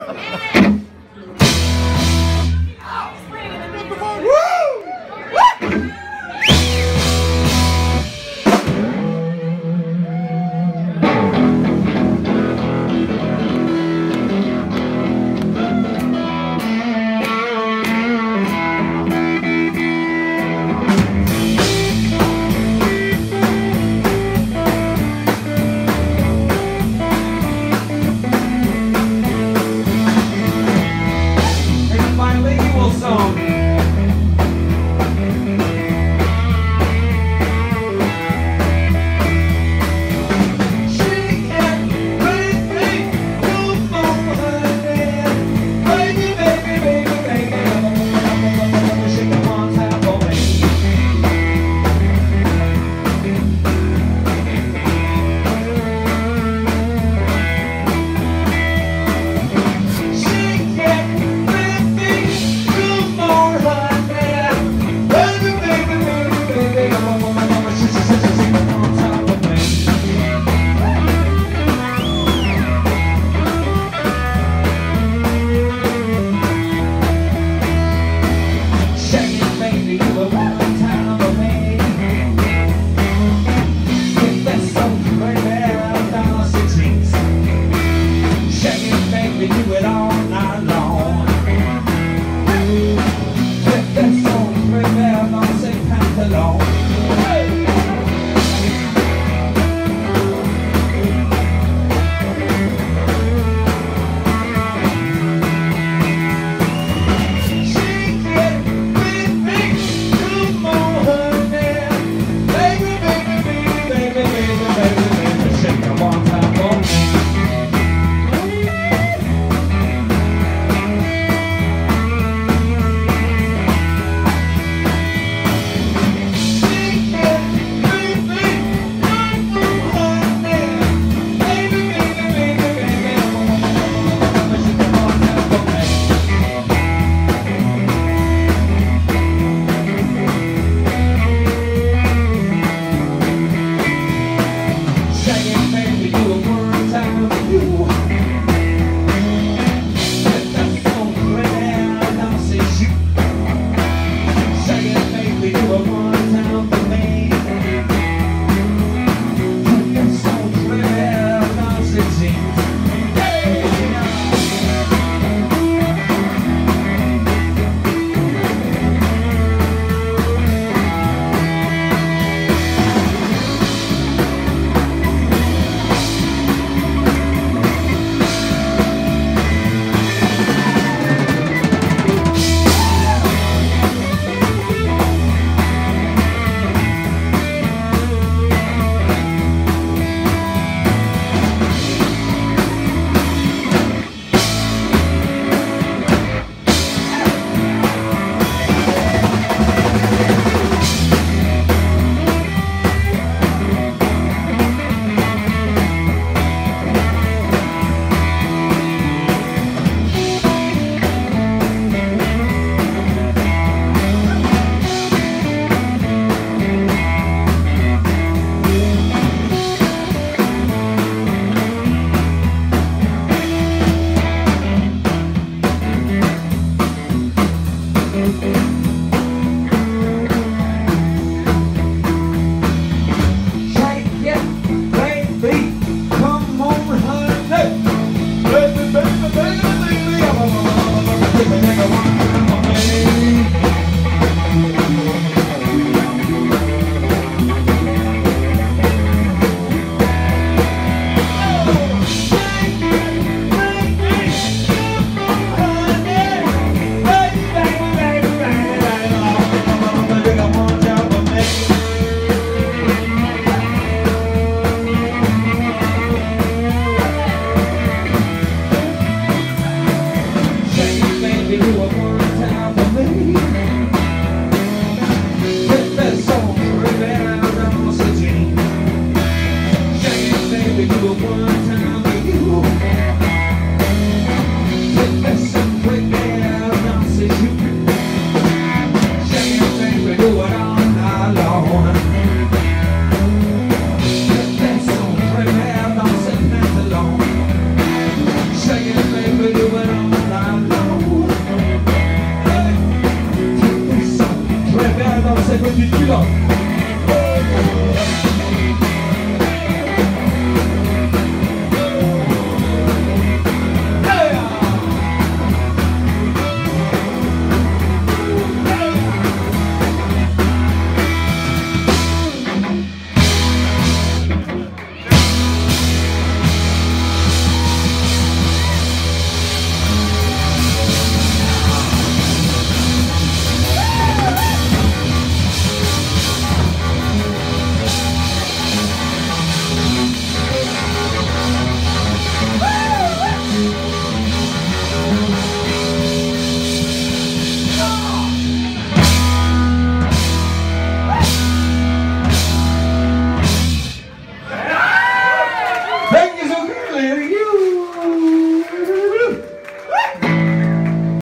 Thank Adam, c'est connu du